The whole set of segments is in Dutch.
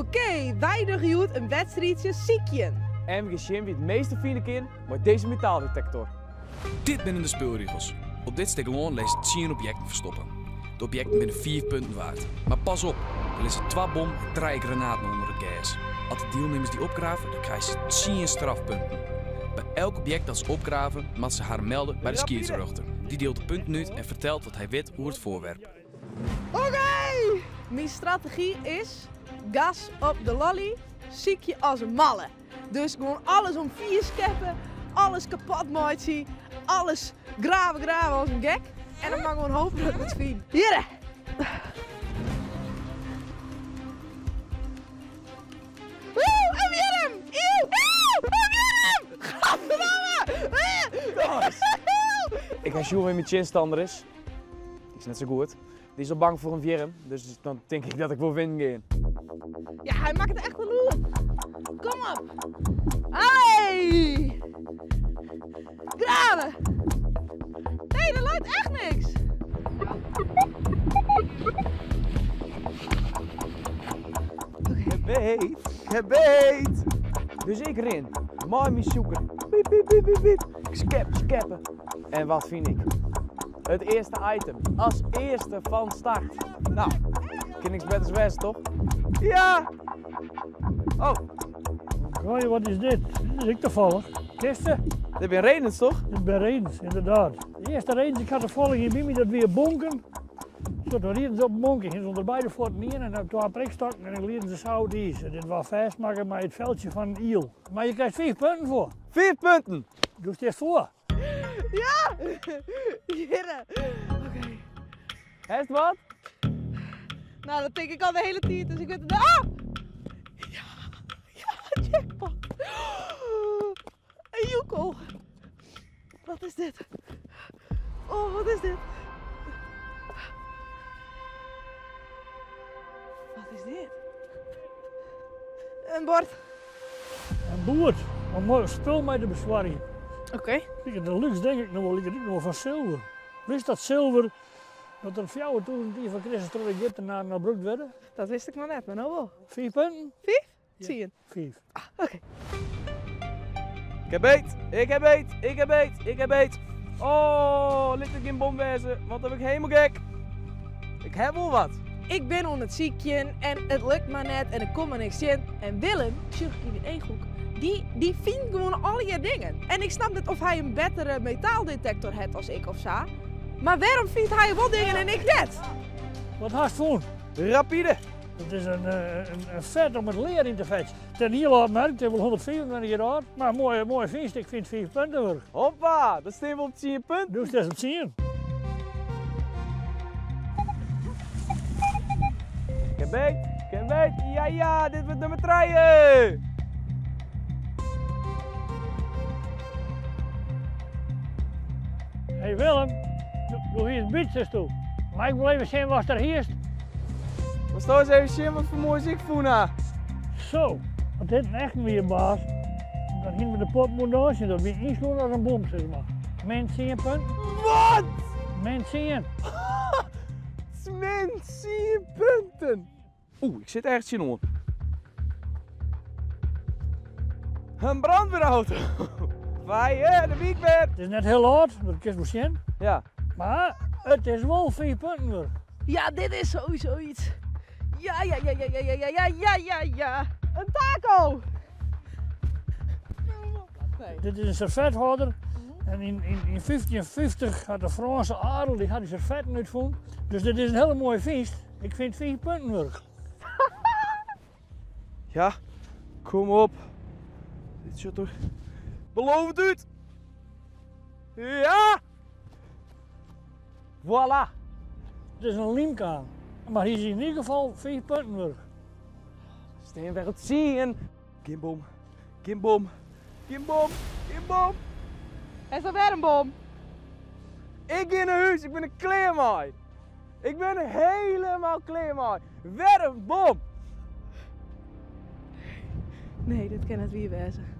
Oké, wij doen goed een wedstrijdje ziekjen. En we gaan wie het meeste vrienden in met deze metaaldetector. Dit binnen de speelregels. Op dit stuk loon leest 10 objecten verstoppen. De objecten binnen 4 punten waard. Maar pas op, er is een twee bom en drie granaten onder het gas. Als de deelnemers die opgraven, dan krijgen ze 10 strafpunten. Bij elk object dat ze opgraven, mag ze haar melden bij de skiertsrechter. Die deelt de punten uit en vertelt wat hij weet over het voorwerp. Oké! Mijn strategie is gas op de lolly, ziekje als een malle. Dus gewoon alles om vier scheppen, alles kapot maken, alles graven, graven als een gek. En dan maar gewoon hopen dat het vriend. Hier! Woe, en weer hem! Eeuw! Eeuw! En weer hem! Gadverdamme! Ik ga zien wie mijn chinstander is. Die is net zo goed. Die is al bang voor een vierm, dus dan denk ik dat ik wil winnen. Ja, hij maakt het echt wel goed. Kom op. Hey! Graven! Nee, dat lukt echt niks. Gebeet, gebeet. Dus ik mooi me zoeken. Piep, piep, piep, piep, piep. Skep, skeppen. En wat vind ik? Het eerste item, als eerste van start. Nou, niks beters best, toch? Ja! Oh, Hoi, wat is dit? Dit is ik toevallig. Kisten? dit ben Renens, toch? Ik ben Reens, inderdaad. De eerste Reens, ik had toevallig in Mimi dat weer bonken. Zo, dan lieten ze op bonken, gingen ze onder beide voeten neer en dan twee prikstokken en dan lieten ze zout is. En dit was vastmaken met het veldje van een iel. Maar je krijgt vier punten voor. Vier punten. Doe het eerst voor. Ja! Hier. Oké. Heeft wat? Nou, dat denk ik al de hele tijd, dus ik weet het. Ah! Ja! Ja, jackpot! Een joekel! Wat is dit? Oh, wat is dit? Wat is dit? Een bord. Een boert. Een mooi spul met de bezwaring. Oké. Kijk, de luxe denk ik nog wel, ik denk nog wel van zilver. Wist dat zilver, dat er jou toen die van Christus terug Egypte naar, naar Broek werden? Dat wist ik nog net, maar nou wel. Vier punten? Vijf? Ja. Zie je. Vijf. Oké. Ik heb beet, ik heb beet, ik heb beet, ik heb beet. Oh, liet ik in bom wezen, want dan heb ik helemaal gek. Ik heb wel wat. Ik ben onder het ziekje en het lukt maar net en ik kom maar niks in. En Willem, zucht in de eeghoek, die, die vindt gewoon al je dingen. En ik snap niet of hij een betere metaaldetector heeft als ik of zo. Maar waarom vindt hij wel dingen en ik net? Wat haast voor? Rapide. Het is een, eh, een, een vet om het leer in te vetsen. Ten hier laat merk, het wel 124 jaar. Maar een mooie, mooie vindst, ik vind vier punten voor. Hoppa, dat staan we op 10 punten. Dus dat is op zien. Ik heb beet, ik heb beet. Ja, ja, dit wordt nummer 3. Hé hey Willem, doe- hier beetje toe. Maar ik wil even zien wat er hier is. We staan eens even zien wat voor mooi ik voel na. Zo, wat dit is echt weer baas. Dan gingen we de pot moeten dat weer insloten als een bom, zeg maar. Mensen 10 punt, Wat? mensen 10. Min 10 punten. Oeh, ik zit ergens in onder. Een brandweerauto. De. Het is net heel hard, dat kun je wel zien. Ja, Maar het is wel vier punten weer. Ja, dit is sowieso iets. Ja, ja, ja, ja, ja, ja, ja, ja, ja, ja, ja. Een taco! Nee. Dit is een servethouder. En in, in, in 1550 had de Franse adel die had die servetten uitgevonden. Dus dit is een hele mooie feest. Ik vind vier punten weer. ja, kom op. Dit zit toch. Beloof het. Ja! Voilà. Het is een liemkaan. Maar hier is in ieder geval vier punten weg het zien. Kimbom, kimbom, kimbom, kimbom. Is dat weer een bom? Ik ga naar huis, ik ben een kleermaai. Ik ben helemaal kleermaai. Weer een bom. Nee, dit kan het weer wezen.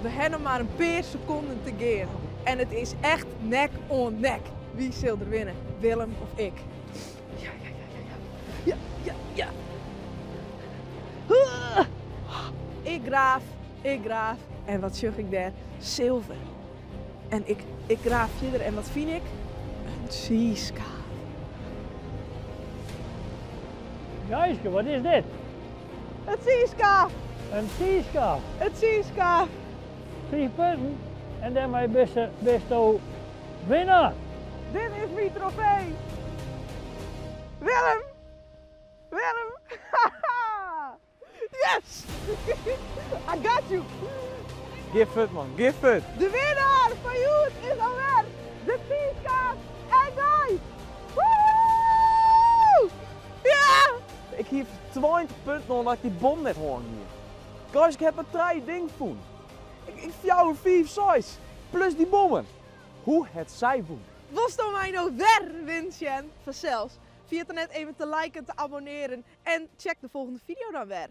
We hebben maar een paar seconden te gaan. En het is echt nek on nek. Wie zal er winnen? Willem of ik? Ja, ja, ja, ja, ja. Ja, ja, ja. Ik graaf, ik graaf. En wat zag ik daar? Zilver. En ik, ik graaf verder. En wat vind ik? Een zeeskaap. Gijske, wat is dit? Het zeeskaap! Een zeeskaap. Het Drie punten. En daarmee best, best winnaar. Dit is mijn trofee. Willem! Willem! yes! I got you! Give it man, give it. De winnaar van Joet is alweer de Pieskaart en Guy! Woehoe! Ja! Ik geef 20 punten omdat ik die bom net hoor hier. Guys, ik heb een drie ding voen. Jou een 5, 6. Plus die bommen. Hoe het zij voelt. Was dan mij nou weer, Vincent? Vanzelfs. Vergeet dan net even te liken, te abonneren en check de volgende video dan weer.